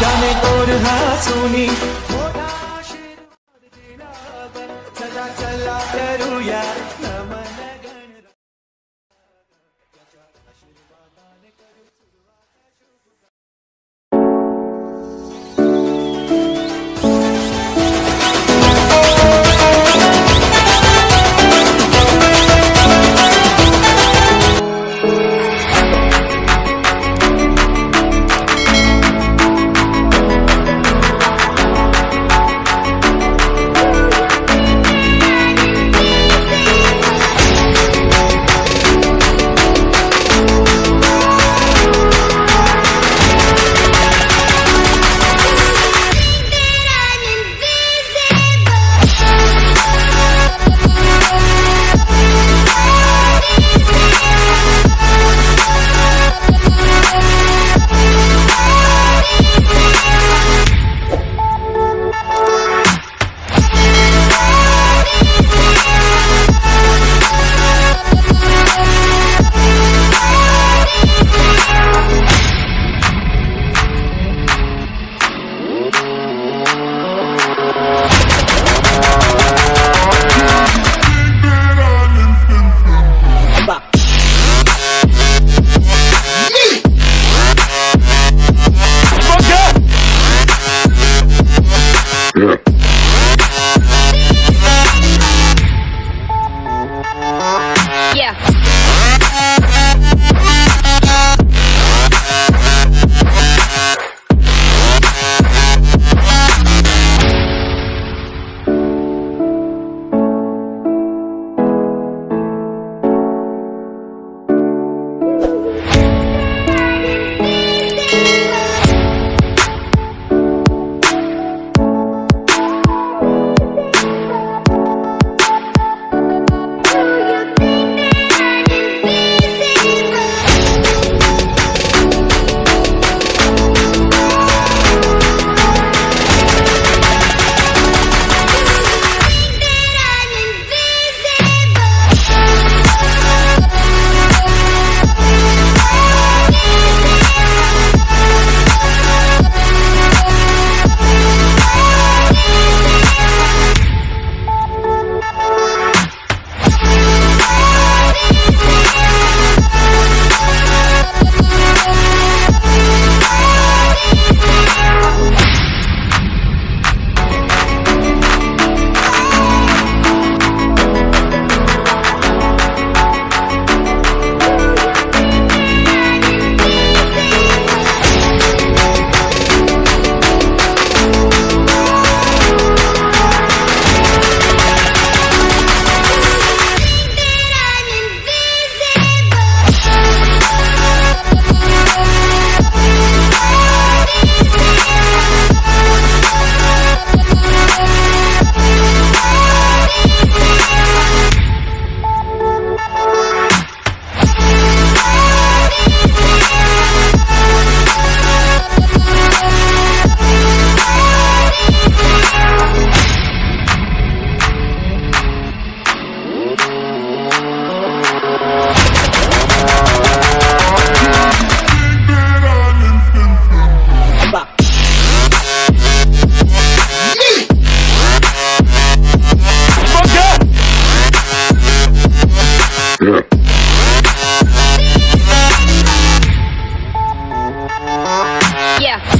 जाने और हाँ सुनी। Yeah.